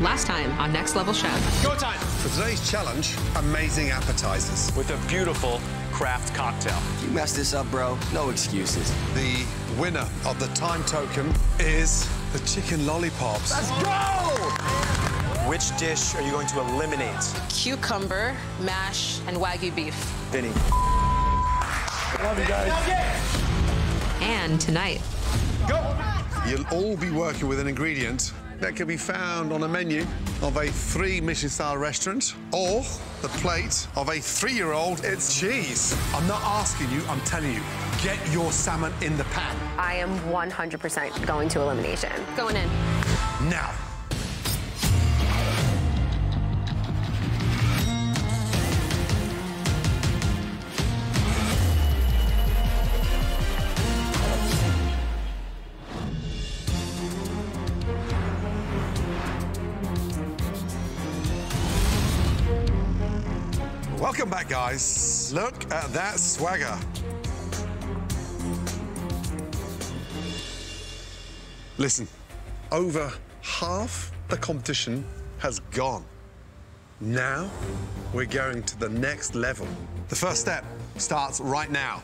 Last time on Next Level Chef. Go time! For today's challenge, amazing appetizers. With a beautiful craft cocktail. You messed this up, bro. No excuses. The winner of the time token is the chicken lollipops. Let's go! Which dish are you going to eliminate? Cucumber, mash, and Wagyu beef. Vinny. Love you guys. And tonight, Go! You'll all be working with an ingredient that can be found on a menu of a three Michelin star restaurant or the plate of a three year old. It's cheese. I'm not asking you, I'm telling you. Get your salmon in the pan. I am 100% going to elimination. going in. Now. Welcome back, guys. Look at that swagger. Listen, over half the competition has gone. Now we're going to the next level. The first step starts right now.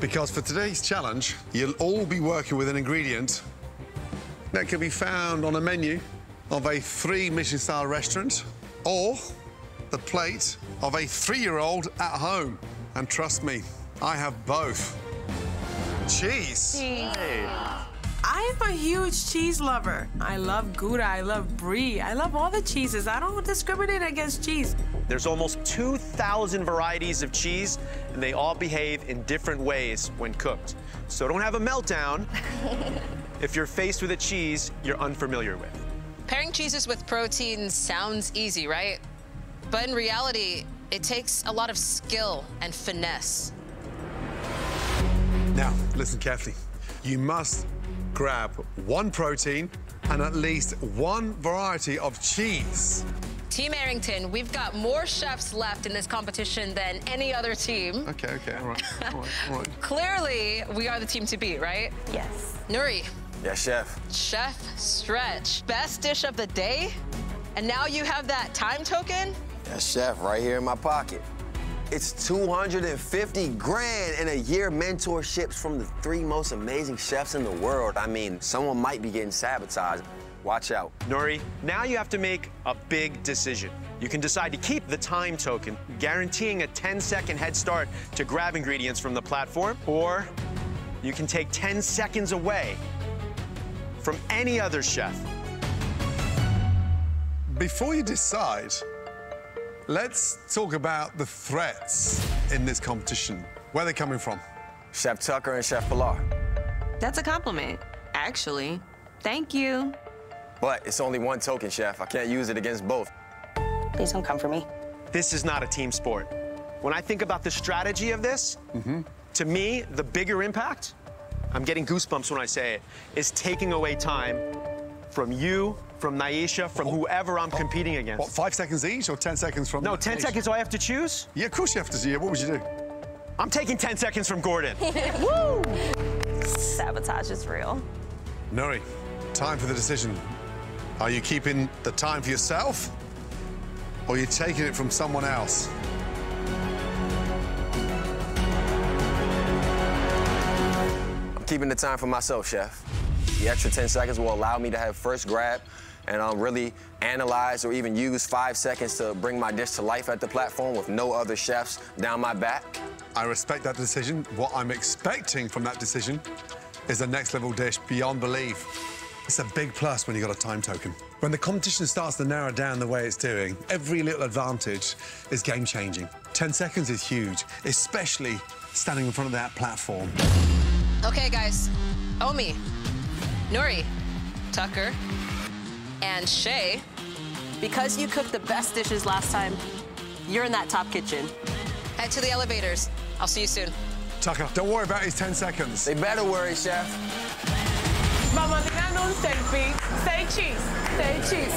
Because for today's challenge, you'll all be working with an ingredient that can be found on a menu of a three Michelin star restaurant or the plate of a three year old at home. And trust me, I have both. Cheese. cheese I'm a huge cheese lover. I love Gouda, I love Brie, I love all the cheeses. I don't discriminate against cheese. There's almost 2,000 varieties of cheese, and they all behave in different ways when cooked. So don't have a meltdown if you're faced with a cheese you're unfamiliar with. Pairing cheeses with protein sounds easy, right? But in reality, it takes a lot of skill and finesse. Now, listen carefully. You must grab one protein and at least one variety of cheese. Team Arrington, we've got more chefs left in this competition than any other team. Okay, okay, all right, all right, all right. Clearly, we are the team to beat, right? Yes. Nuri, Yes, chef. chef stretch, best dish of the day? And now you have that time token? Yeah, chef, right here in my pocket. It's 250 grand in a year mentorships from the three most amazing chefs in the world. I mean, someone might be getting sabotaged. Watch out. Nuri, now you have to make a big decision. You can decide to keep the time token, guaranteeing a 10 second head start to grab ingredients from the platform, or you can take 10 seconds away from any other chef. Before you decide, let's talk about the threats in this competition. Where they're coming from. Chef Tucker and Chef Pilar. That's a compliment, actually. Thank you. But it's only one token, chef. I can't use it against both. Please don't come for me. This is not a team sport. When I think about the strategy of this, mm-hmm. to me, the bigger impact, I'm getting goosebumps when I say it, is taking away time from you, from Nyesha, from oh. whoever I'm oh. competing against. What, five seconds each or 10 seconds from No, 10 each? seconds, do I have to choose? Yeah, of course you have to. Yeah, what would you do? I'm taking 10 seconds from Gordon. Woo! Sabotage is real. Nuri, time for the decision. Are you keeping the time for yourself or are you taking it from someone else? I'm keeping the time for myself, chef. The extra 10 seconds will allow me to have first grab and um, really analyze or even use five seconds to bring my dish to life at the platform with no other chefs down my back. I respect that decision. What I'm expecting from that decision is a next level dish beyond belief. It's a big plus when you got a time token. When the competition starts to narrow down the way it's doing, every little advantage is game changing. 10 seconds is huge, especially standing in front of that platform. Okay, guys. Omi, Nuri, Tucker, and Shay. Because you cooked the best dishes last time, you're in that top kitchen. Head to the elevators. I'll see you soon. Tucker, don't worry about his 10 seconds. They better worry, chef. Mama, tingnan un selfie. Say cheese. Say cheese.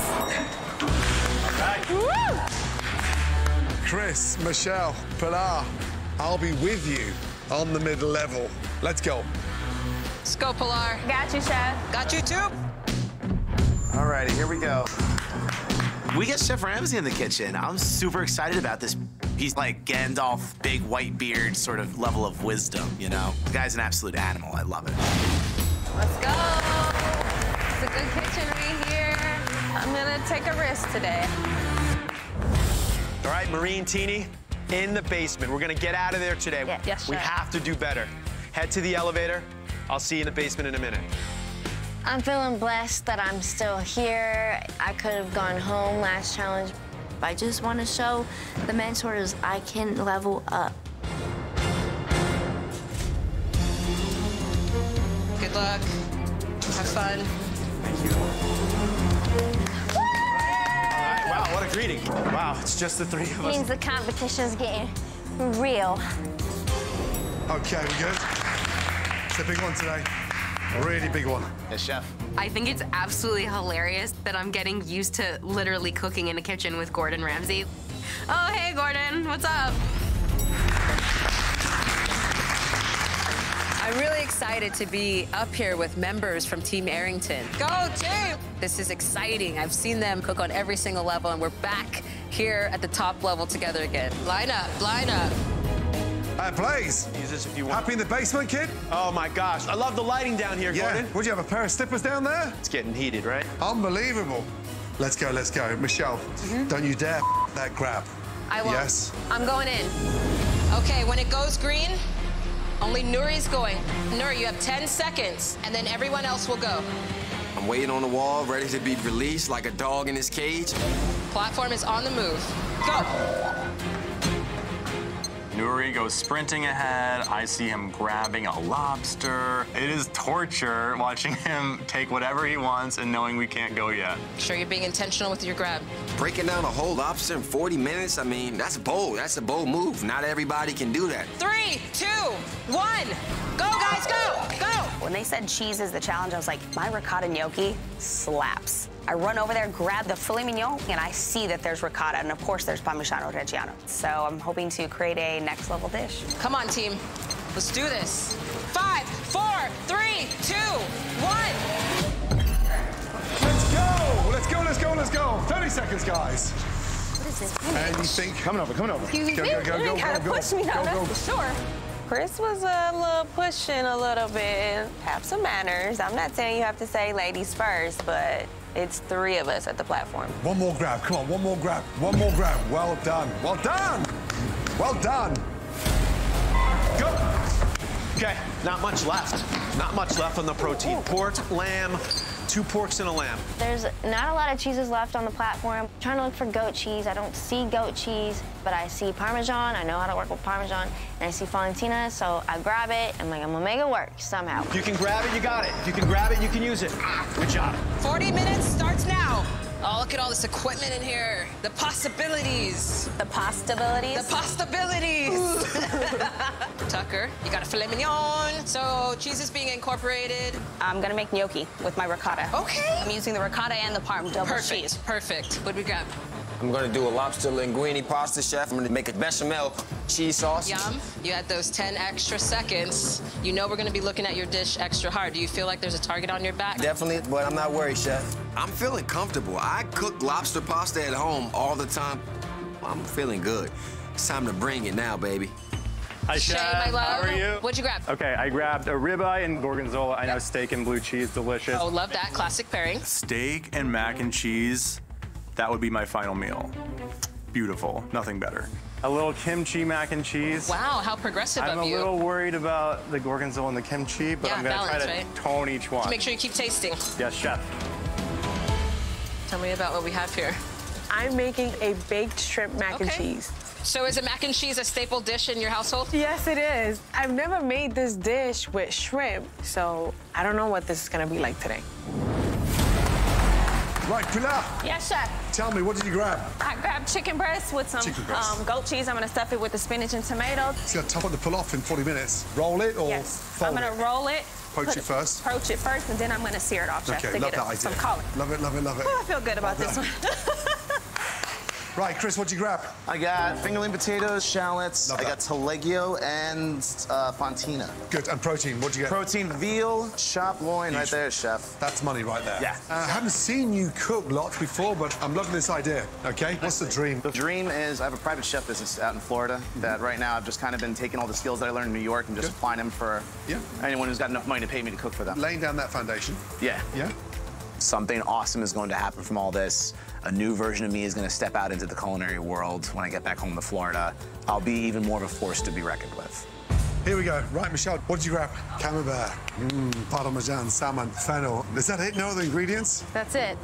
Woo! Chris, Michelle, Pilar, I'll be with you on the mid level. Let's go. Let's go, Pilar. Got you, chef. Got you too. All righty, here we go. We got Chef Ramsay in the kitchen. I'm super excited about this. He's like Gandalf, big white beard, sort of level of wisdom, you know? The guy's an absolute animal. I love it. Let's go. It's a good kitchen right here. I'm gonna take a risk today. All right, Mehreen Tini, in the basement. We're gonna get out of there today. Yeah. Yes, we chef. have to do better. Head to the elevator. I'll see you in the basement in a minute. I'm feeling blessed that I'm still here. I could have gone home last challenge. But I just want to show the mentors I can level up. Good luck. Have fun. Thank you. All right, wow, what a greeting. Wow, it's just the three of us. Means the competition's getting real. Okay, we good? It's a big one today. A really big one. Yes, Chef. I think it's absolutely hilarious that I'm getting used to literally cooking in a kitchen with Gordon Ramsay. Oh, hey, Gordon, what's up? I'm really excited to be up here with members from Team Arrington. Go, team! This is exciting. I've seen them cook on every single level, and we're back here at the top level together again. Line up, line up. Uh, Blais. Use this if you want. Happy in the basement, kid? Oh my gosh, I love the lighting down here, Yeah. Gordon. Would you have a pair of slippers down there? It's getting heated, right? Unbelievable. Let's go, let's go. Michelle, don't you dare that grab. I won't. Yes. I'm going in. Okay, when it goes green, only Nuri's going. Nuri, you have 10 seconds, and then everyone else will go. I'm waiting on the wall, ready to be released like a dog in his cage. Platform is on the move. Go! Nuri goes sprinting ahead. I see him grabbing a lobster. It is torture watching him take whatever he wants and knowing we can't go yet. Make sure you're being intentional with your grab. Breaking down a whole lobster in 40 minutes, I mean, that's bold. That's a bold move. Not everybody can do that. Three, two, one. Go, guys, go, go! When they said cheese is the challenge, I was like, my ricotta gnocchi slaps. I run over there, grab the filet mignon, and I see that there's ricotta, and of course there's parmigiano reggiano. So I'm hoping to create a next level dish. Come on, team. Let's do this. Five, four, three, two, one. Let's go! Let's go, let's go, let's go. 30 seconds, guys. What is this? Anything? Coming over, coming over. Excuse go, me, go, go, you go, gotta go, go. push me now, Go, go. that's for sure. Chris was uh, a little pushing a little bit. Have some manners. I'm not saying you have to say ladies first, but it's three of us at the platform. One more grab, come on, one more grab, one more grab. Well done, well done, well done. Go. Okay, not much left. Not much left on the protein. Pork, lamb, two porks and a lamb. There's not a lot of cheeses left on the platform. I'm trying to look for goat cheese. I don't see goat cheese, but I see Parmesan. I know how to work with Parmesan. And I see Valentina, so I grab it. I'm like, I'm gonna make it work somehow. If you can grab it, you got it. If you can grab it, you can use it. Ah, good job. 40 minutes starts now. Oh, look at all this equipment in here. The possibilities. The possibilities. The possibilities. Tucker, you got a filet mignon. So cheese is being incorporated. I'm gonna make gnocchi with my ricotta. Okay. I'm using the ricotta and the parm double Perfect. cheese. Perfect. What do we got? I'm gonna do a lobster linguine pasta, chef. I'm gonna make a bechamel cheese sauce. Yum. You had those 10 extra seconds. You know we're gonna be looking at your dish extra hard. Do you feel like there's a target on your back? Definitely, but I'm not worried, chef. I'm feeling comfortable. I cook lobster pasta at home all the time. I'm feeling good. It's time to bring it now, baby. Hi, Shay, Chef. my love. How are you? What'd you grab? Okay, I grabbed a ribeye and gorgonzola. I know steak and blue cheese, delicious. Oh, love that. Classic pairing. Steak and mac and cheese, that would be my final meal. Beautiful, nothing better. A little kimchi mac and cheese. Wow, how progressive I'm of you. I'm a little worried about the gorgonzola and the kimchi, but Yeah, I'm gonna balance, try to right? tone each one. To Make sure you keep tasting. Yes, chef. Tell me about what we have here. I'm making a baked shrimp mac and cheese. So is a mac and cheese a staple dish in your household? Yes, it is. I've never made this dish with shrimp, so I don't know what this is gonna be like today. Right, Pilar, Yes, chef. tell me, what did you grab? I grabbed chicken breast with some breast. um, goat cheese. I'm gonna stuff it with the spinach and tomatoes. It's got tough one to pull off in 40 minutes. Roll it or Yes. fold I'm gonna roll it. Poach it first? Poach it first, and then I'm gonna sear it off, chef, Okay, to love get that it idea. some color. Love it, love it, love it. Oh, I feel good about Well this done. one. Right, Chris, what'd you grab? I got fingerling potatoes, shallots. Love I that. got taleggio and uh, fontina. Good. And protein, what'd you get? Protein, veal, chop loin, right there, chef. That's money right there. Yeah. Uh, I haven't seen you cook lots before, but I'm loving this idea, okay? What's the dream? The dream is I have a private chef business out in Florida that right now I've just kind of been taking all the skills that I learned in New York and just Good. applying them for Yeah. anyone who's got enough money to pay me to cook for them. Laying down that foundation. Yeah. Yeah? Something awesome is going to happen from all this. A new version of me is going to step out into the culinary world when I get back home to Florida. I'll be even more of a force to be reckoned with. Here we go. Right, Michelle, what did you grab? Camembert, mmm, parmesan, salmon, fennel. Is that it? No other ingredients? That's it.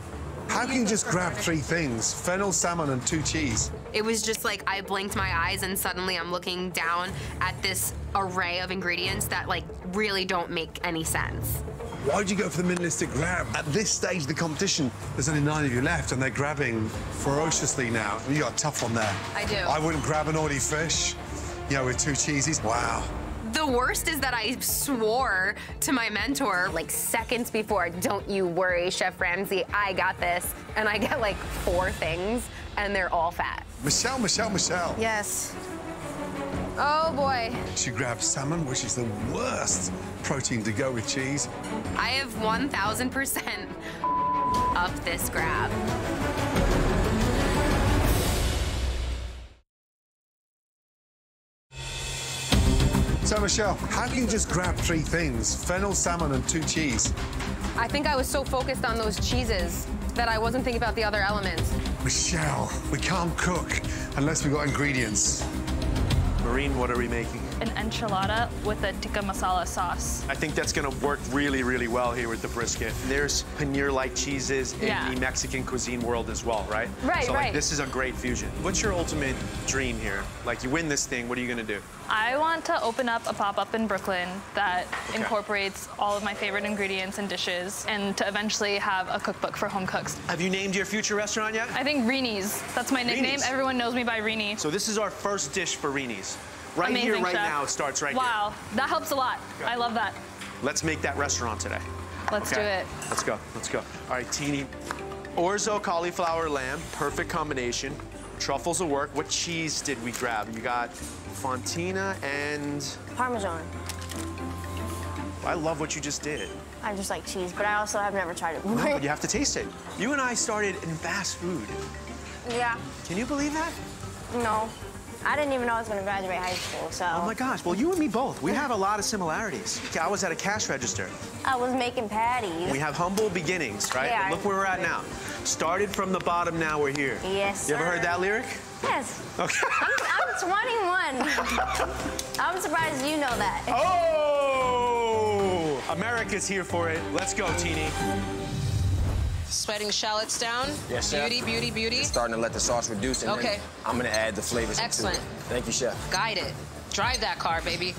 How can you just grab three things? Fennel, salmon, and two cheese. It was just like I blinked my eyes and suddenly I'm looking down at this array of ingredients that like really don't make any sense. Why'd you go for the minimalistic grab? At this stage of the competition, there's only nine of you left, and they're grabbing ferociously now. You got a tough one there. I do. I wouldn't grab an oily fish, you know, with two cheesies. Wow. The worst is that I swore to my mentor like seconds before, don't you worry, Chef Ramsay, I got this. And I get like four things and they're all fat. Michelle, Michelle, Michelle. Yes. Oh boy. She grabbed salmon, which is the worst protein to go with cheese. I have 1000% up this grab. So, Michelle, how can you just grab three things? Fennel, salmon, and two cheese. I think I was so focused on those cheeses that I wasn't thinking about the other elements. Michelle, we can't cook unless we've got ingredients. Mehreen, what are we making? An enchilada with a tikka masala sauce. I think that's gonna work really, really well here with the brisket. There's paneer-like cheeses in Yeah. the Mexican cuisine world as well, right? Right, so, like, right. this is a great fusion. What's your ultimate dream here? Like, you win this thing, what are you gonna do? I want to open up a pop-up in Brooklyn that Okay. incorporates all of my favorite ingredients and dishes and to eventually have a cookbook for home cooks. Have you named your future restaurant yet? I think Reni's. That's my nickname. Reni's. Everyone knows me by Rini. So this is our first dish for Reni's. Right Amazing, here, right chef. now, it starts right here. Wow, that helps a lot. I love that. Let's make that restaurant today. Let's Okay? do it. Let's go. Let's go. All right, Tini. Orzo cauliflower lamb, perfect combination. Truffles will work. What cheese did we grab? You got Fontina and Parmesan. I love what you just did. I just like cheese, but I also have never tried it before. but you have to taste it. You and I started in fast food. yeah. Can you believe that? No. I didn't even know I was going to graduate high school, so. Oh my gosh. Well, you and me both. We have a lot of similarities. I was at a cash register. I was making patties. We have humble beginnings, right? Yeah, But look where we're at now. Started from the bottom, now we're here. Yes, You ever sir. heard that lyric? Yes. Okay. I'm, I'm 21. I'm surprised you know that. Oh! America's here for it. Let's go, Tini. Sweating shallots down. Yes, chef. Beauty, beauty, beauty. Starting to let the sauce reduce and Okay. then I'm gonna add the flavors Excellent. Thank you, chef. Guide it. Drive that car, baby.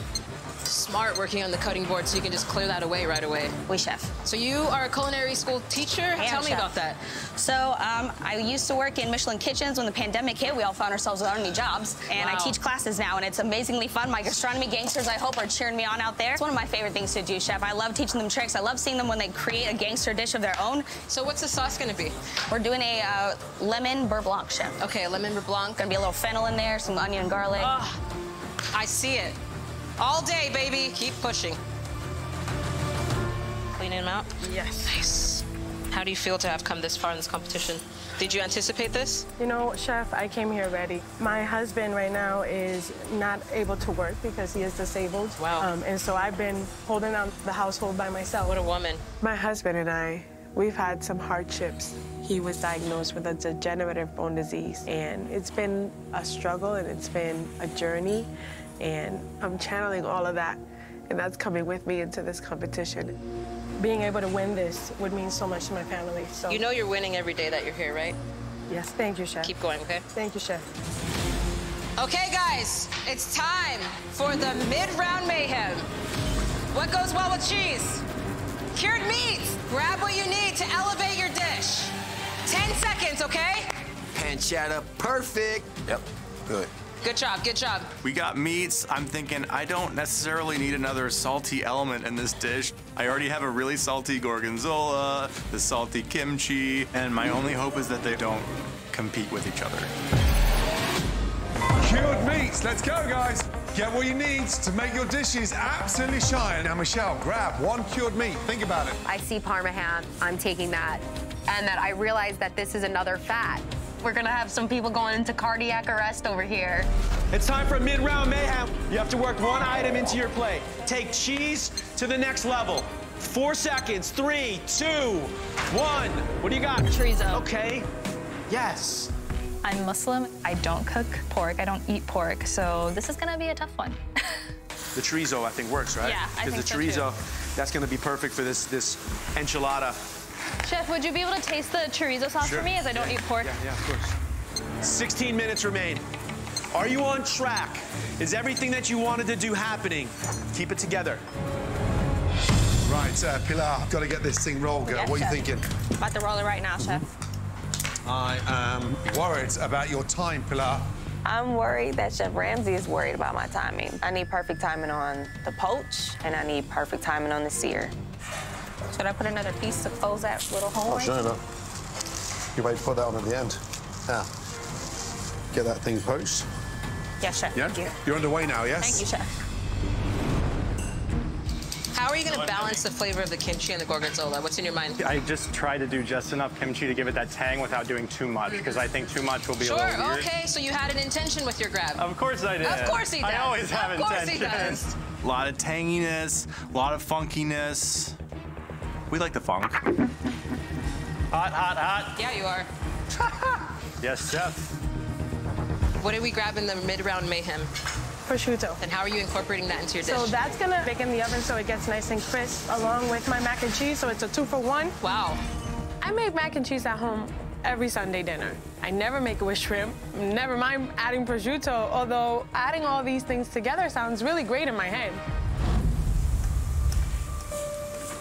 Smart working on the cutting board so you can just clear that away right away. We chef. So you are a culinary school teacher? I am, Tell me chef. about that. So um, I used to work in Michelin kitchens when the pandemic hit. We all found ourselves without any jobs, and I teach classes now, and it's amazingly fun. My gastronomy gangsters, I hope, are cheering me on out there. It's one of my favorite things to do, chef. I love teaching them tricks. I love seeing them when they create a gangster dish of their own. So what's the sauce gonna be? We're doing a uh, lemon beurre blanc, chef. Okay, lemon beurre blanc. Gonna be a little fennel in there, some onion and garlic. Ah, I see it. All day, baby. Keep pushing. Cleaning them out? Yes. Nice. How do you feel to have come this far in this competition? Did you anticipate this? You know, chef, I came here ready. My husband right now is not able to work because he is disabled. Wow. Um, and so I've been holding down the household by myself. What a woman. My husband and I, we've had some hardships. He was diagnosed with a degenerative bone disease, and it's been a struggle and it's been a journey, and I'm channeling all of that, and that's coming with me into this competition. Being able to win this would mean so much to my family. So You know you're winning every day that you're here, right? yes, thank you, chef. Keep going, okay? Thank you, chef. Okay, guys, it's time for the mid-round mayhem. What goes well with cheese? Cured meats. Grab what you need to elevate your dish. 10 seconds, okay? Pancetta, perfect. Yep, good. Good job, good job. We got meats. I'm thinking I don't necessarily need another salty element in this dish. I already have a really salty gorgonzola, the salty kimchi, and my only hope is that they don't compete with each other. Cured meats. Let's go, guys. Get what you need to make your dishes absolutely shine. Now, Michelle, grab one cured meat. Think about it. I see Parma ham, I'm taking that. And that I realize that this is another fat. We're gonna have some people going into cardiac arrest over here. It's time for mid-round mayhem. You have to work one item into your plate. Take cheese to the next level. Four seconds. Three, two, one. What do you got? Chorizo. Okay. Yes. I'm Muslim. I don't cook pork. I don't eat pork. So this is gonna be a tough one. The chorizo, I think, works, right? Yeah, I Because think the so, chorizo, that's going to be perfect for this this enchilada. Chef, would you be able to taste the chorizo sauce Sure. for me as I don't eat pork? Yeah, yeah, of course. 16 minutes remain. Are you on track? Is everything that you wanted to do happening? Keep it together. Right, uh, Pilar, got to get this thing rolled, girl. Yes, what are you chef. thinking? About to roll it right now, chef. I am worried about your time, Pilar. I'm worried that Chef Ramsay is worried about my timing. I need perfect timing on the poach, and I need perfect timing on the sear. Should I put another piece to close that little hole? Oh, right? sure enough. You wait to put that on at the end. Now, get that thing poached. Yes, chef. Yeah? Thank you. You're underway now, yes? Thank you, chef. How are you going to balance the flavor of the kimchi and the gorgonzola? What's in your mind? I just try to do just enough kimchi to give it that tang without doing too much because I think too much will be a little weird. Sure, okay, so you had an intention with your grab. Of course I did. Of course he does. I always have Of course he intentions. does. A lot of tanginess, a lot of funkiness. We like the funk. Hot, hot, hot. Yeah, you are. Yes, chef. What did we grab in the mid-round mayhem? Prosciutto. And how are you incorporating that into your dish? So that's gonna bake in the oven so it gets nice and crisp along with my mac and cheese, so it's a two for one. Wow. I make mac and cheese at home every Sunday dinner. I never make it with shrimp. Never mind adding prosciutto, although adding all these things together sounds really great in my head.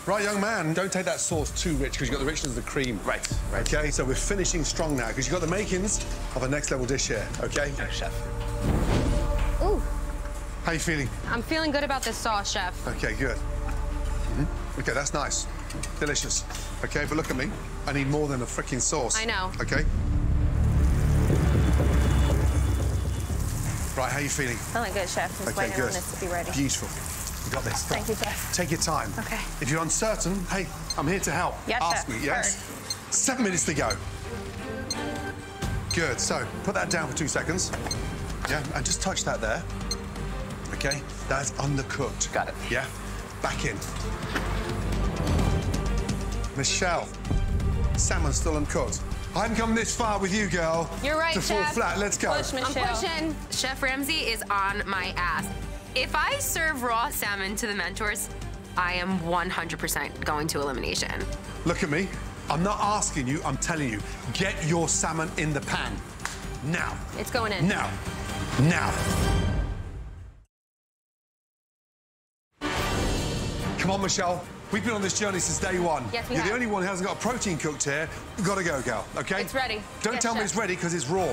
Right, young man, don't take that sauce too rich because you've got the richness of the cream. Right, right. Okay, so we're finishing strong now because you've got the makings of a next level dish here, okay? Yes, chef. Ooh, How you feeling? I'm feeling good about this sauce, chef. Okay, good. Mhm. Okay, that's nice. Delicious. Okay, but look at me. I need more than a freaking sauce. I know. Okay? Right, how are you feeling? Feeling good, chef. Just Okay, waiting on good. this to be ready. Beautiful. You got this. Thank you, chef. Take your time. Okay. If you're uncertain, hey, I'm here to help. Yes, Ask chef. me, yes? Seven minutes to go. Good, so put that down for two seconds. Yeah, and just touch that there. Okay, that's undercooked. Got it. Yeah, back in. Michelle, salmon's still uncooked. I haven't come this far with you, girl. You're right, To fall flat, let's go. I'm pushing. Chef Ramsay is on my ass. If I serve raw salmon to the mentors, I am 100% going to elimination. Look at me. I'm not asking you, I'm telling you. Get your salmon in the pan. Now. It's going in. Now. Now. Come on, Michelle. We've been on this journey since day one. Yes, we You're have. the only one who hasn't got a protein cooked here. We've got to go, girl, okay? It's ready. Don't Yes, tell me it's ready because it's raw.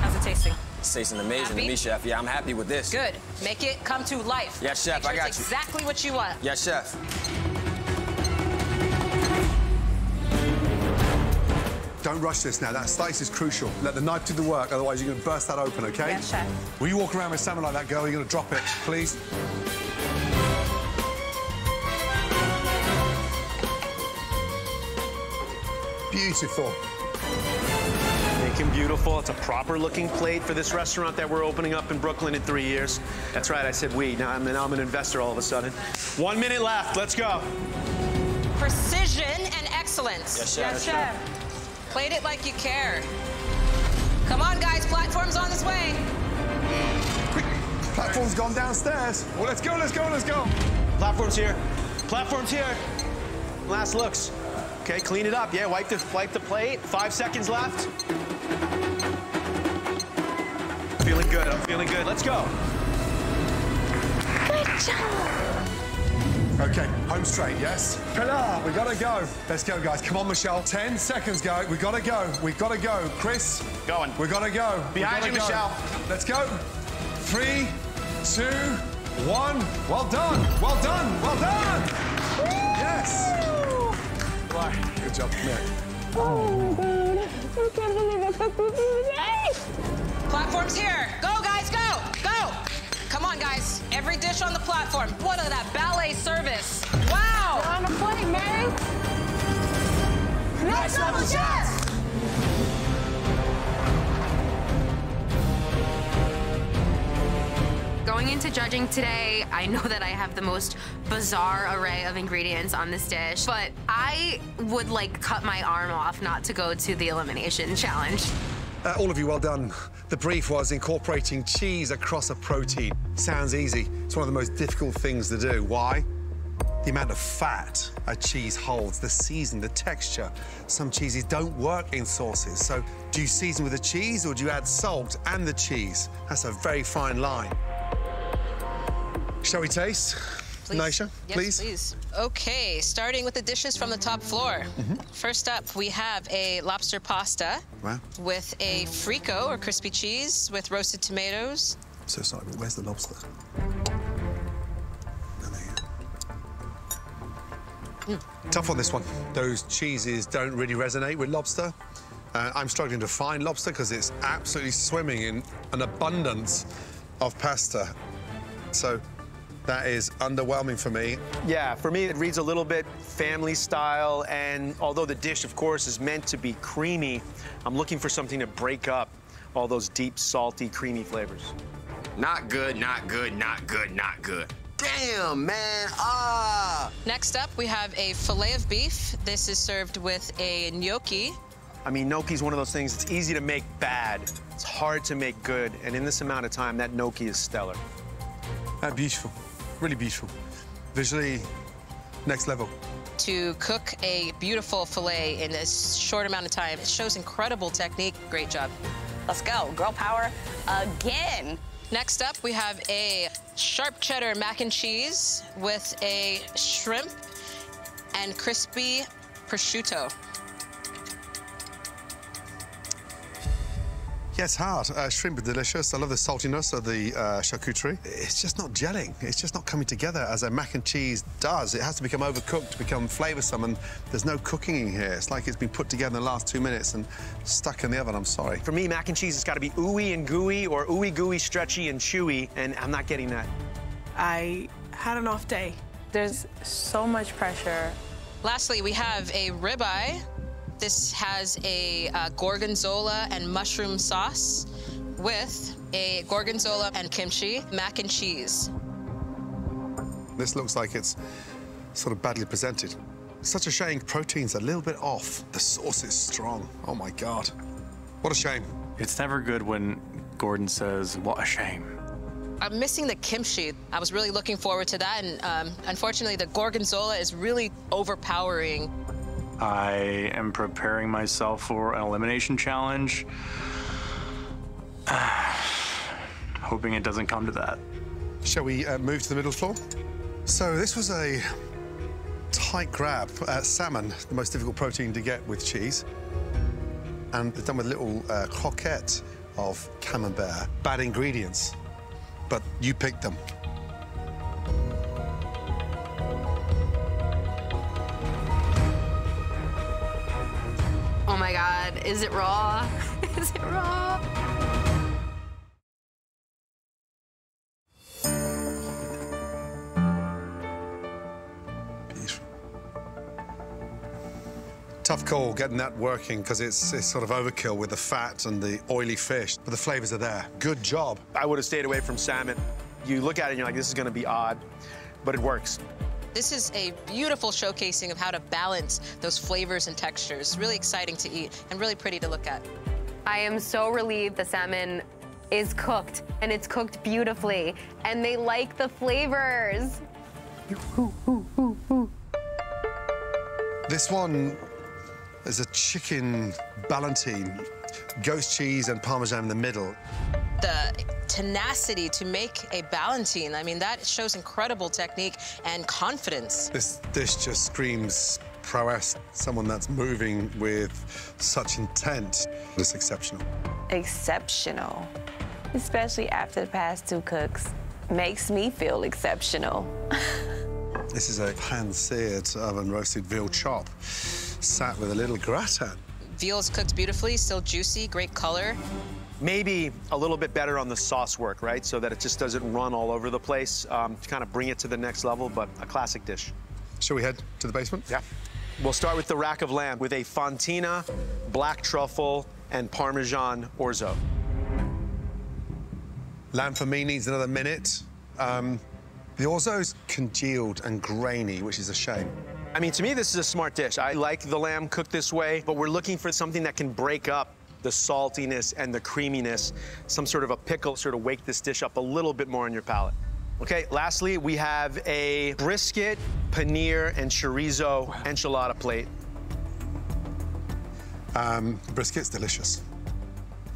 How's it tasting? It's tasting amazing Happy? to me, chef. Yeah, I'm happy with this. Good. Make it come to life. Yes, chef, Make sure I got it's you. exactly what you want. Yes, chef. Don't rush this now. That slice is crucial. Let the knife do the work, otherwise you're going to burst that open, okay? Yes, chef. Will you walk around with salmon like that, girl? You're going to drop it, please. Beautiful. Making beautiful. It's a proper looking plate for this restaurant that we're opening up in Brooklyn in three years. That's right, I said we. Now I'm, now I'm an investor all of a sudden. One minute left. Let's go. Precision and excellence. Yes, chef. Yes, chef. Played it like you care. Come on, guys. Platform's on its way. Platform's gone downstairs. Well, let's go, let's go, let's go. Platform's here. Platform's here. Last looks. Okay, clean it up. Yeah, wipe the wipe the plate. Five seconds left. Good. I'm feeling good. Let's go. Good job. Okay, home straight, yes? Pilar, we gotta go. Let's go, guys. Come on, Michelle. Ten seconds, go. We gotta go. We gotta go. Chris. Going. We gotta go. Behind gotta you, go. Michelle. Let's go. Three, two, one. Well done. Well done. Well done. Yes. Good job, Nick. Oh, my God. I can't believe I cooked this today. Platform's here. Go, guys, go, go. Come on, guys. Every dish on the platform. What of that ballet service? Wow. You're on the plate, Mary. Next level chefs. Going into judging today, I know that I have the most bizarre array of ingredients on this dish, but I would like cut my arm off not to go to the elimination challenge. Uh, all of you, well done. The brief was incorporating cheese across a protein. Sounds easy. It's one of the most difficult things to do. Why? The amount of fat a cheese holds, the season, the texture. Some cheeses don't work in sauces. So do you season with the cheese or do you add salt and the cheese? That's a very fine line. Shall we taste? Please. Nyesha, yes, please. please. Okay, starting with the dishes from the top floor. Mm-hmm. First up, we have a lobster pasta Wow. with a frico or crispy cheese with roasted tomatoes. I'm so sorry, but where's the lobster? Tough on this one. Those cheeses don't really resonate with lobster. Uh, I'm struggling to find lobster because it's absolutely swimming in an abundance of pasta. So that is underwhelming for me. Yeah, for me, it reads a little bit family style, and although the dish, of course, is meant to be creamy, I'm looking for something to break up all those deep, salty, creamy flavors. Not good, not good, not good, not good. Damn, man. Ah. Next up, we have a filet of beef. This is served with a gnocchi. I mean, gnocchi is one of those things, it's easy to make bad. It's hard to make good, and in this amount of time, that gnocchi is stellar. Uh, beautiful, really beautiful. Visually, next level. To cook a beautiful filet in a short amount of time, it shows incredible technique. Great job. Let's go. Girl power again. Next up, we have a sharp cheddar mac and cheese with a shrimp and crispy prosciutto. Yes, hard. Uh, shrimp are delicious. I love the saltiness of the uh, charcuterie. It's just not gelling. It's just not coming together as a mac and cheese does. It has to become overcooked to become flavoursome, and there's no cooking in here. It's like it's been put together in the last two minutes and stuck in the oven. I'm sorry. For me, mac and cheese has got to be ooey and gooey or ooey gooey, stretchy and chewy, and I'm not getting that. I had an off day. There's so much pressure. Lastly, we have a ribeye. This has a uh, gorgonzola and mushroom sauce with a gorgonzola and kimchi mac and cheese. This looks like it's sort of badly presented. Such a shame. Protein's a little bit off. The sauce is strong. Oh my God. What a shame. It's never good when Gordon says, what a shame. I'm missing the kimchi. I was really looking forward to that, and um, unfortunately, the gorgonzola is really overpowering. I am preparing myself for an elimination challenge. Hoping it doesn't come to that. Shall we uh, move to the middle floor? So this was a tight grab. Uh, salmon, the most difficult protein to get with cheese. And they're done with a little uh, croquette of camembert. Bad ingredients, but you picked them. Is it raw? is it raw? Tough call getting that working because it's, it's sort of overkill with the fat and the oily fish, but the flavors are there. Good job. I would have stayed away from salmon. You look at it and you're like, this is going to be odd, but it works. This is a beautiful showcasing of how to balance those flavors and textures. Really exciting to eat and really pretty to look at. I am so relieved the salmon is cooked and it's cooked beautifully and they like the flavors. This one is a chicken ballotine, goat cheese and parmesan in the middle. The tenacity to make a ballotine, I mean, that shows incredible technique and confidence. This dish just screams prowess. Someone that's moving with such intent. It's exceptional. Exceptional. Especially after the past two cooks. Makes me feel exceptional. This is a pan-seared oven-roasted veal chop, sat with a little gratin. Veal's cooked beautifully, still juicy, great color. Maybe a little bit better on the sauce work, right? So that it just doesn't run all over the place um, to kind of bring it to the next level, but a classic dish. Shall we head to the basement? Yeah. We'll start with the rack of lamb with a fontina, black truffle, and Parmesan orzo. Lamb for me needs another minute. Um, the orzo's congealed and grainy, which is a shame. I mean, to me, this is a smart dish. I like the lamb cooked this way, but we're looking for something that can break up the saltiness and the creaminess. Some sort of a pickle sort of wake this dish up a little bit more on your palate. Okay, lastly, we have a brisket, paneer, and chorizo enchilada plate. Um, brisket's delicious.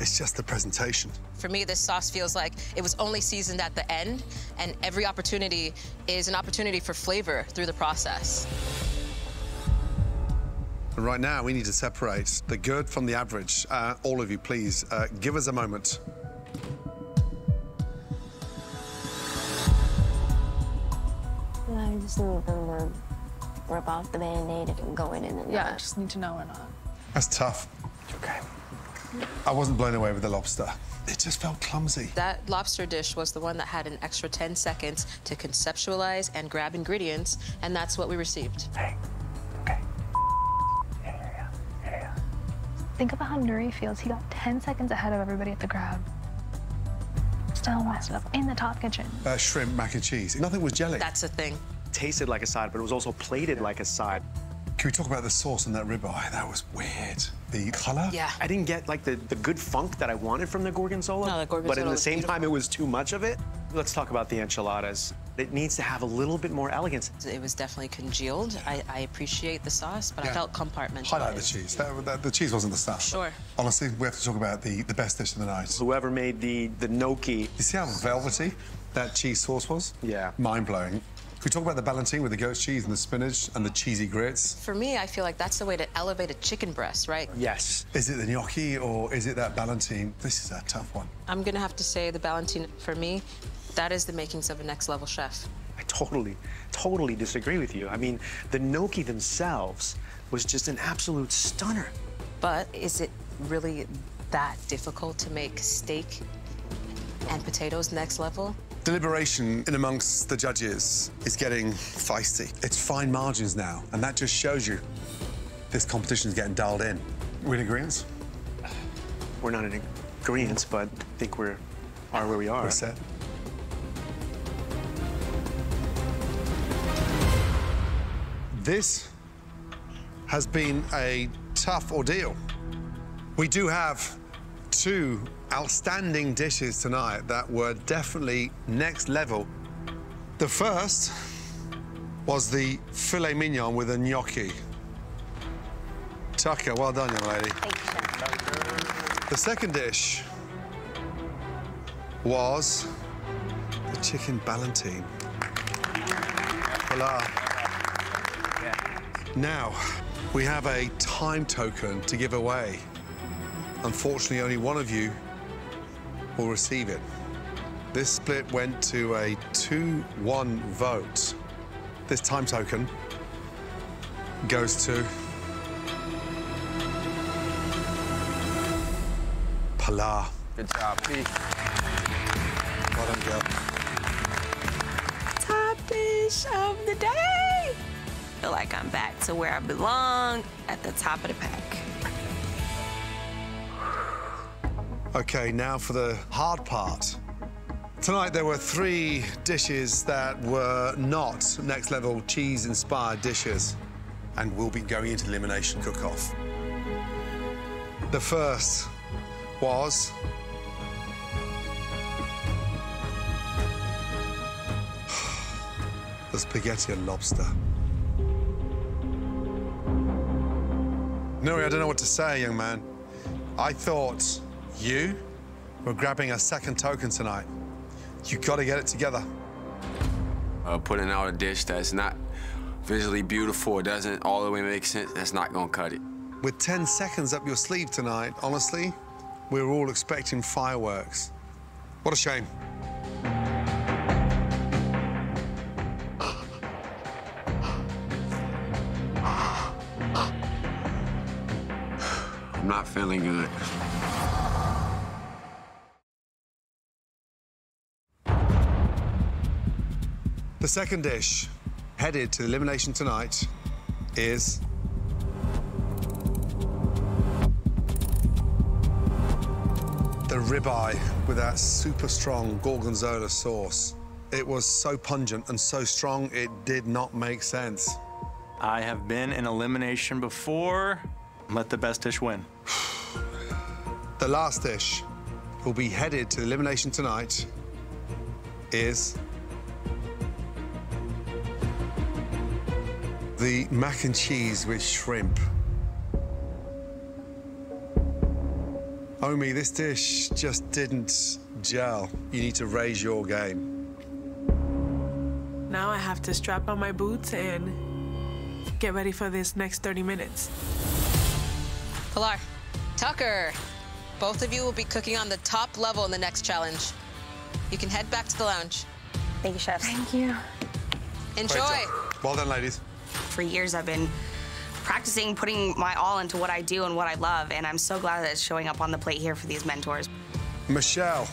It's just the presentation. For me, this sauce feels like it was only seasoned at the end, and every opportunity is an opportunity for flavor through the process. And right now, we need to separate the good from the average. Uh, all of you, please, uh, give us a moment. I just need them to rip off the band-aid if I'm going in and Yeah, I just need to know or not. That's tough. okay. I wasn't blown away with the lobster. It just felt clumsy. That lobster dish was the one that had an extra 10 seconds to conceptualize and grab ingredients, and that's what we received. Hey, Think about how Nuri feels. He got 10 seconds ahead of everybody at the grab. Still messed up in the top kitchen. Uh, shrimp, mac and cheese. Nothing was jelly. That's the thing. Tasted like a side, but it was also plated like a side. Can we talk about the sauce on that ribeye? That was weird. The color? Yeah. I didn't get like the, the good funk that I wanted from the gorgonzola. No, the gorgonzola But in gorgonzola the was same time, it was too much of it. Let's talk about the enchiladas. It needs to have a little bit more elegance. It was definitely congealed. I, I appreciate the sauce, but I felt compartmentalized. Highlight the cheese. That, that- the cheese wasn't the stuff. Sure. Honestly, we have to talk about the, the best dish of the night. Whoever made the, the gnocchi. You see how velvety that cheese sauce was? Yeah. Mind-blowing. Can we talk about the ballotine with the goat cheese and the spinach and the cheesy grits? For me, I feel like that's the way to elevate a chicken breast, right? Yes. Is it the gnocchi or is it that ballotine? This is a tough one. I'm gonna have to say the Ballotine, for me, that is the makings of a next level chef. I totally, totally disagree with you. I mean, the gnocchi themselves was just an absolute stunner. But is it really that difficult to make steak and potatoes next level? Deliberation in amongst the judges is getting feisty. It's fine margins now, and that just shows you this competition's getting dialed in. We're in agreement? We're not in agreement, but I think we're are where we are. We're set. This has been a tough ordeal. We do have two outstanding dishes tonight that were definitely next level. The first was the filet mignon with a gnocchi. Tucker, well done, young lady. The second dish was the chicken ballotine. Voila. Now, we have a time token to give away. Unfortunately, only one of you will receive it. This split went to a 2-1 vote. This time token goes to Pilar. Good job, Pete. Well done, girl. Top dish of the day. Feel like I'm back to where I belong, at the top of the pack. Okay, now for the hard part. Tonight there were three dishes that were not next level cheese inspired dishes and we'll be going into elimination cook off. The first was the spaghetti and lobster. No, I don't know what to say, young man. I thought you were grabbing a second token tonight. You got to get it together. Uh, putting out a dish that's not visually beautiful, it doesn't all the way make sense, that's not gonna cut it. With 10 seconds up your sleeve tonight, honestly, we were all expecting fireworks. What a shame. I'm not feeling good. The second dish headed to elimination tonight is the ribeye with that super strong gorgonzola sauce. It was so pungent and so strong, it did not make sense. I have been in elimination before. Let the best dish win. The last dish will be headed to elimination tonight is the mac and cheese with shrimp. Omi, this dish just didn't gel. You need to raise your game. Now I have to strap on my boots and get ready for this next 30 minutes. Pilar, Tucker, both of you will be cooking on the top level in the next challenge. You can head back to the lounge. Thank you, chefs. Thank you. Enjoy. Well done, ladies. For years, I've been practicing putting my all into what I do and what I love, and I'm so glad that it's showing up on the plate here for these mentors. Michelle,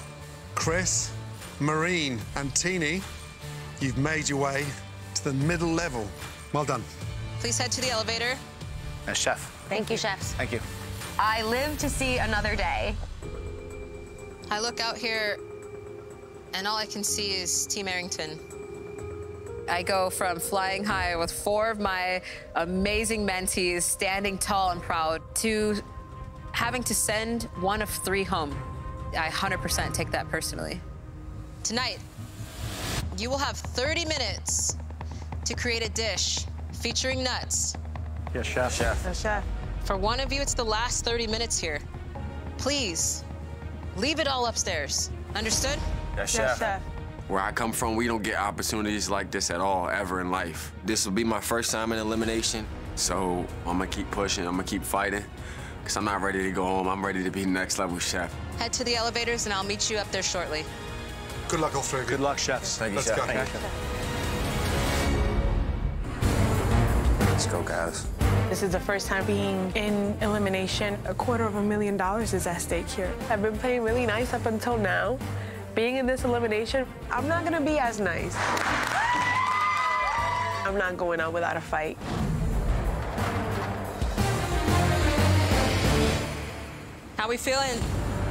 Chris, Mehreen, and Tini, you've made your way to the middle level. Well done. Please head to the elevator. Uh, chef. Thank you, chefs. Thank you. I live to see another day. I look out here, and all I can see is Team Arrington. I go from flying high with four of my amazing mentees standing tall and proud to having to send one of three home. I 100% take that personally. Tonight, you will have 30 minutes to create a dish featuring nuts. Yes, chef. Chef. chef. For one of you, it's the last 30 minutes here. Please, leave it all upstairs. Understood? Yes, chef. Where I come from, we don't get opportunities like this at all, ever in life. This will be my first time in elimination, so I'm gonna keep pushing, I'm gonna keep fighting, because I'm not ready to go home. I'm ready to be next level chef. Head to the elevators, and I'll meet you up there shortly. Good luck, all three of you. Good luck, chefs. Thank you, Let's chef. go. Thank you. Let's go, guys. This is the first time being in elimination. A quarter of a million dollars is at stake here. I've been playing really nice up until now. Being in this elimination, I'm not gonna be as nice. I'm not going out without a fight. How we feeling?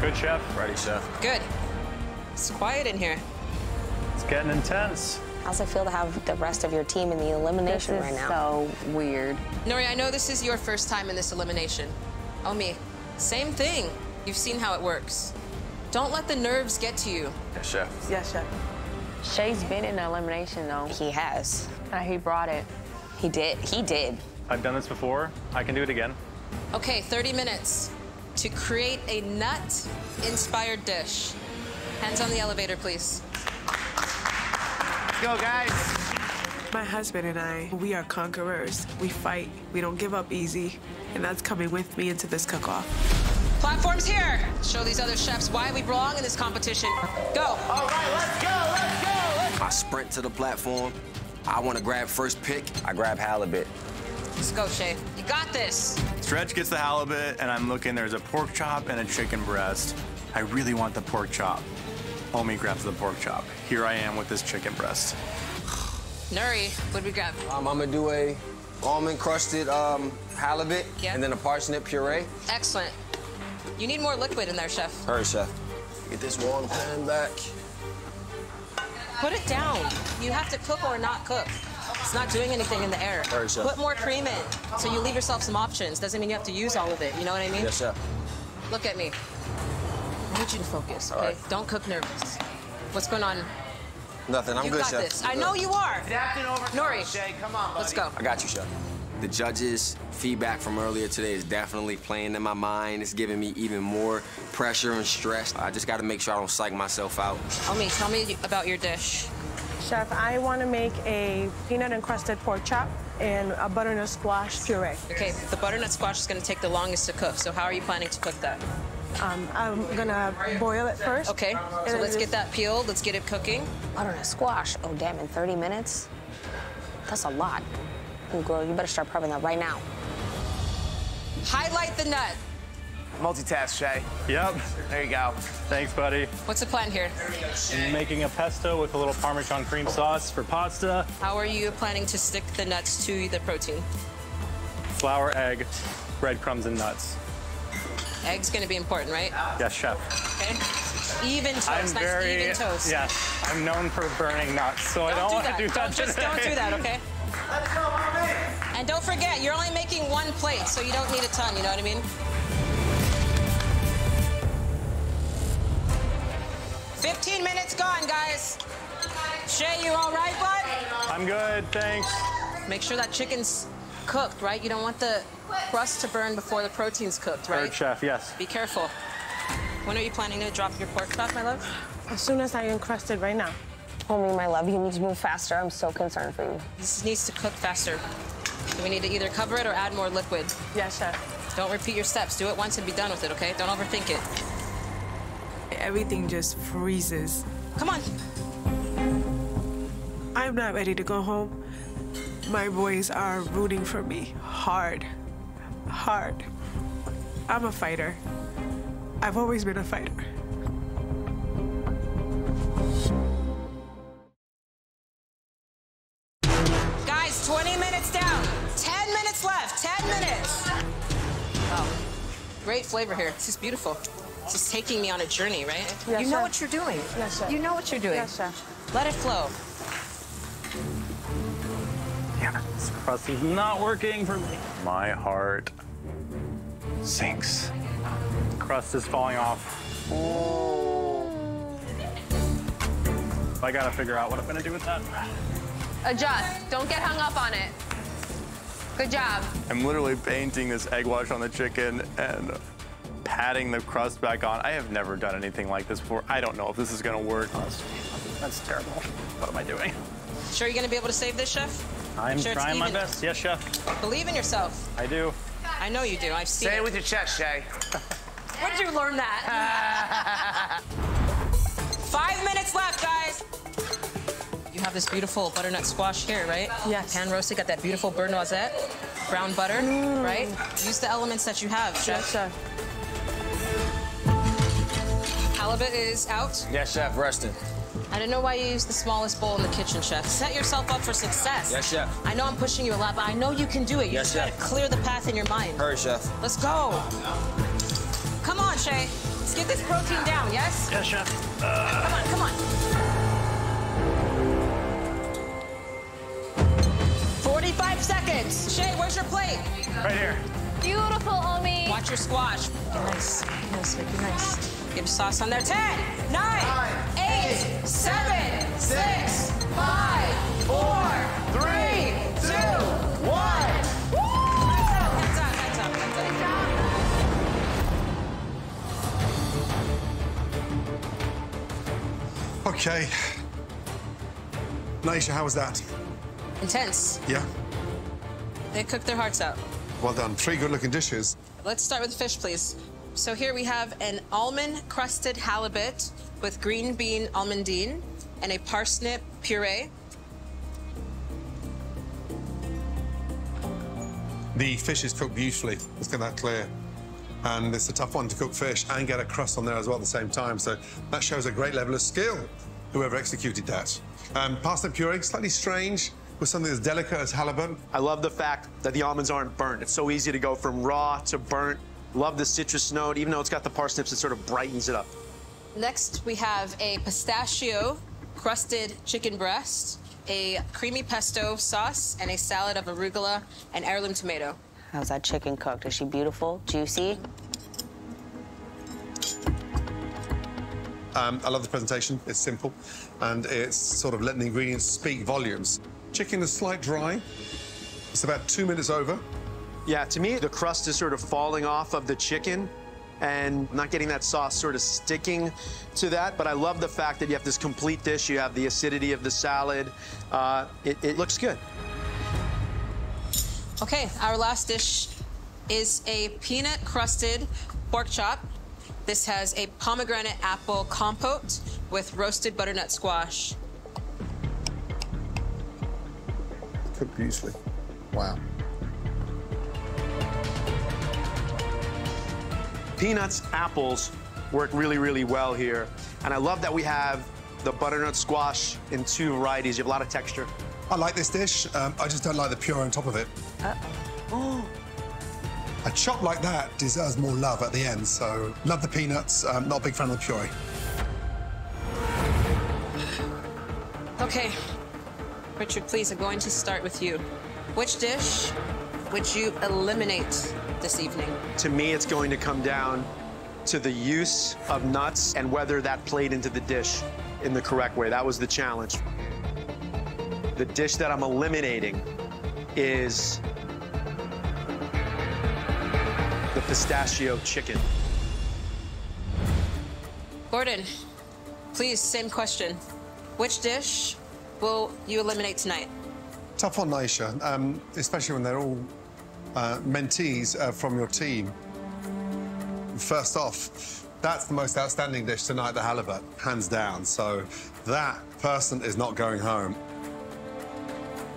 Good, chef. Ready, chef. Good. It's quiet in here. It's getting intense. How's it feel to have the rest of your team in the elimination This right is now? so weird. Nuri, I know this is your first time in this elimination. Omi, same thing. You've seen how it works. Don't let the nerves get to you. Yes, chef. Yes, chef. Shay's been in elimination though. He has. Uh, he brought it. He did. He did. I've done this before. I can do it again. Okay, 30 minutes to create a nut-inspired dish. Hands on the elevator, please. Let's go, guys. My husband and I, we are conquerors. We fight. We don't give up easy. And that's coming with me into this cook-off. Platforms here. Show these other chefs why we belong in this competition. Go. All right, let's go, let's go, let's I sprint to the platform. I want to grab first pick. I grab halibut. Let's go, Shay. You got this. Stretch gets the halibut, and I'm looking. There's a pork chop and a chicken breast. I really want the pork chop. Omi grabs the pork chop. Here I am with this chicken breast. Nuri, what did we grab? Um, I'm gonna do a almond crusted um, halibut Yeah. and then a parsnip puree. Excellent. You need more liquid in there, chef. Hurry, chef. Get this warm pan back. Put it down. You have to cook or not cook. It's not doing anything in the air. All right, chef. Put more cream in, so you leave yourself some options. Doesn't mean you have to use all of it. You know what I mean? Yes, chef. Look at me. I need you to focus, okay? right. Don't cook nervous. What's going on? Nothing. I'm you good, got chef. this. I'm I good. know you are. Adapting over Nuri, Shay, come on, buddy. let's go. I got you, chef. The judges' feedback from earlier today is definitely playing in my mind. It's giving me even more pressure and stress. I just got to make sure I don't psych myself out. Omi, tell me about your dish. Chef, I want to make a peanut encrusted pork chop and a butternut squash puree. Okay, the butternut squash is going to take the longest to cook. So how are you planning to cook that? Um, I'm gonna boil it first. Okay, so let's just- get that peeled. Let's get it cooking. Butternut squash. Oh, damn, in 30 minutes? That's a lot. Oh, girl, you better start prepping that right now. Highlight the nut. Multitask, Shay. Yep. There you go. Thanks, buddy. What's the plan here? I'm making a pesto with a little Parmesan cream sauce for pasta. How are you planning to stick the nuts to the protein? Flour, egg, breadcrumbs, and nuts. Egg's gonna be important, right? Yes, chef. Okay. Even toast, I'm nice very, even toast. yes, I'm known for burning nuts, so I don't do want that. to do that Don't just today. don't do that, okay? And don't forget, you're only making one plate, so you don't need a ton, you know what I mean? Fifteen minutes gone, guys. Shay, you all right, bud? I'm good, thanks. Make sure that chicken's cooked, right? You don't want the crust to burn before the protein's cooked, right? Heard, chef, yes. Be careful. When are you planning to drop your pork chop, my love? As soon as I encrust it right now. Omi, my love, you need to move faster. I'm so concerned for you. This needs to cook faster. So we need to either cover it or add more liquid. Yes, chef. Don't repeat your steps. Do it once and be done with it, okay? Don't overthink it. Everything just freezes. Come on. I'm not ready to go home. My boys are rooting for me hard. Hard. I'm a fighter. I've always been a fighter. Flavor here. This is beautiful. This is taking me on a journey, right? Yes, you know chef. what you're doing. Yes, chef. You know what you're doing. Yes, chef. Let it flow. Damn it, this crust is not working for me. My heart sinks. Crust is falling off. I gotta figure out what I'm gonna do with that. Adjust. Don't get hung up on it. Good job. I'm literally painting this egg wash on the chicken and patting the crust back on. I have never done anything like this before. I don't know if this is gonna work. Oh, that's, that's terrible. What am I doing? Sure you're gonna be able to save this, chef? I'm Sure it's trying my even. best. Yes, chef. Believe in yourself. I do. I know you do. I've seen Say it. it with your chest, Shay. Where'd you learn that? Five minutes left, guys. You have this beautiful butternut squash here, right? Yes. Pan roasted, got that beautiful beurre noisette, brown butter, mm. right? Use the elements that you have, chef. Yes, chef. Halibut is out. Yes, chef, resting. I don't know why you use the smallest bowl in the kitchen, chef. Set yourself up for success. Yes, chef. I know I'm pushing you a lot, but I know you can do it. You Yes, just gotta chef. clear the path in your mind. Hurry, chef. Let's go. Come on, Shay. Let's get this protein down, yes? Yes, chef. Come on, come on. 45 seconds. Shay, where's your plate? Right here. Beautiful, homie. Watch your squash. Nice, nice, make nice. Give sauce on there. 10, 9, 8, 7, 6, 5, 4, 3, 2, 1. Woo! Hands up, hands up, hands up. Okay. Nyesha, how was that? Intense. Yeah? They cooked their hearts out. Well done. Three good-looking dishes. Let's start with the fish, please. So here we have an almond crusted halibut with green bean almondine and a parsnip puree. The fish is cooked beautifully. Let's get that clear. And it's a tough one to cook fish and get a crust on there as well at the same time. So that shows a great level of skill, whoever executed that. Um, parsnip puree, slightly strange with something as delicate as halibut. I love the fact that the almonds aren't burnt. It's so easy to go from raw to burnt. Love the citrus note. Even though it's got the parsnips, it sort of brightens it up. Next, we have a pistachio crusted chicken breast, a creamy pesto sauce, and a salad of arugula and heirloom tomato. How's that chicken cooked? Is she beautiful, juicy? Um, I love the presentation. It's simple, and it's sort of letting the ingredients speak volumes. Chicken is slight dry. It's about two minutes over. Yeah, to me, the crust is sort of falling off of the chicken and not getting that sauce sort of sticking to that. But I love the fact that you have this complete dish. You have the acidity of the salad. Uh, it, it looks good. Okay, our last dish is a peanut crusted pork chop. This has a pomegranate apple compote with roasted butternut squash. Cooked beautifully. Wow. Peanuts, apples work really, really well here. And I love that we have the butternut squash in two varieties. You have a lot of texture. I like this dish. Um, I just don't like the puree on top of it. Oh. A chop like that deserves more love at the end, so love the peanuts. Um, not a big fan of the puree. Okay. Richard, please, I'm going to start with you. Which dish would you eliminate this evening? To me, it's going to come down to the use of nuts and whether that played into the dish in the correct way. That was the challenge. The dish that I'm eliminating is the pistachio chicken. Gordon, please, same question. Which dish will you eliminate tonight? Tough on Nyesha, um, especially when they're all uh, mentees uh, from your team. First off, that's the most outstanding dish tonight, the halibut, hands down. So that person is not going home.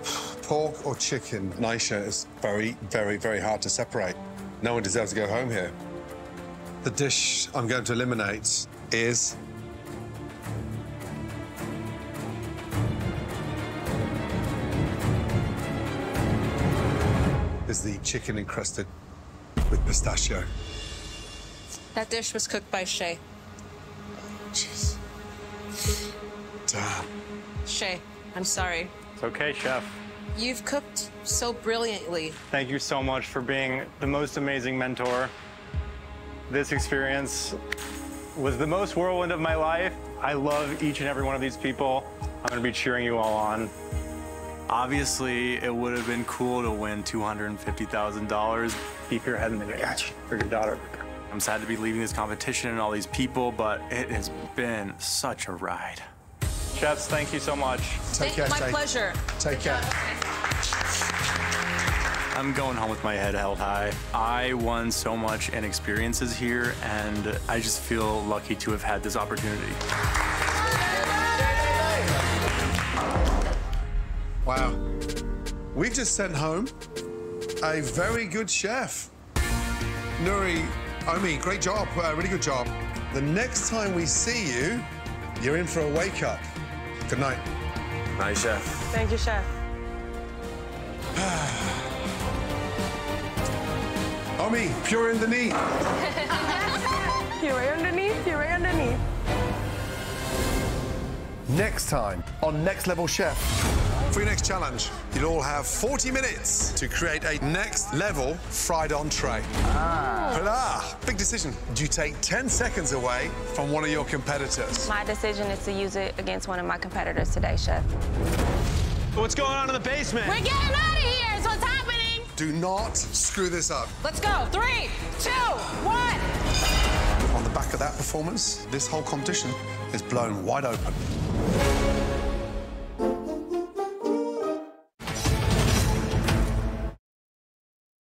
Pork or chicken, Nyesha is very, very, very hard to separate. No one deserves to go home here. The dish I'm going to eliminate is is the chicken encrusted with pistachio. That dish was cooked by Shay. Jeez. Damn. Shay, I'm sorry. It's okay, chef. You've cooked so brilliantly. Thank you so much for being the most amazing mentor. This experience was the most whirlwind of my life. I love each and every one of these people. I'm gonna be cheering you all on. Obviously, it would have been cool to win $250,000. Keep your head in the game for your daughter. I'm sad to be leaving this competition and all these people, but it has been such a ride. Chefs, thank you so much. Take care, My Shay. pleasure. Take care. I'm going home with my head held high. I won so much in experiences here, and I just feel lucky to have had this opportunity. Wow. We've just sent home a very good chef. Nuri, Omi, great job. Uh, really good job. The next time we see you, you're in for a wake up. Good night. Nice, chef. Thank you, chef. Omi, pure in the. Puree underneath, puree underneath. Next time on Next Level Chef. For your next challenge, you'll all have 40 minutes to create a next level fried entree. Ah. ah, big decision. Do you take 10 seconds away from one of your competitors? My decision is to use it against one of my competitors today, chef. What's going on in the basement? We're getting out of here. Is what's happening. Do not screw this up. Let's go. Three, two, one. On the back of that performance, this whole competition is blown wide open.